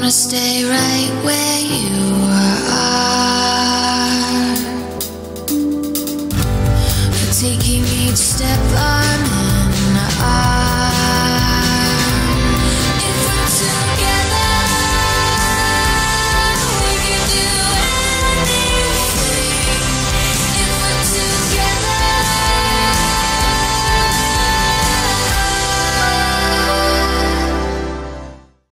wanna stay right where you are. Taking each step I. I